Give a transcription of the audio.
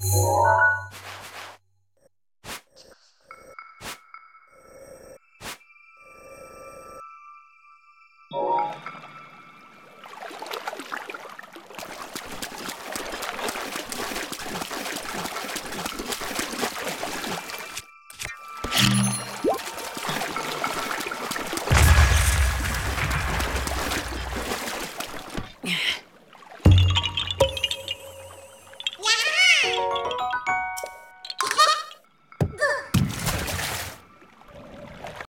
Música